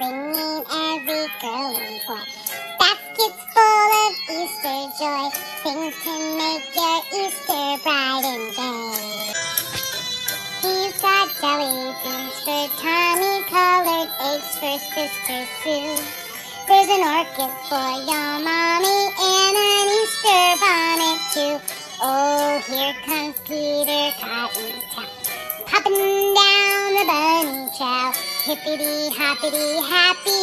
way. Bringing every girl and boy baskets full of Easter joy. Things to make your Easter bright and gay. He's got jelly beans for Tommy, colored eggs for Sister Sue. There's an orchid for your mommy and an Easter bonnet too. Oh, here comes Peter Cottontail, Hippity hoppity, happy.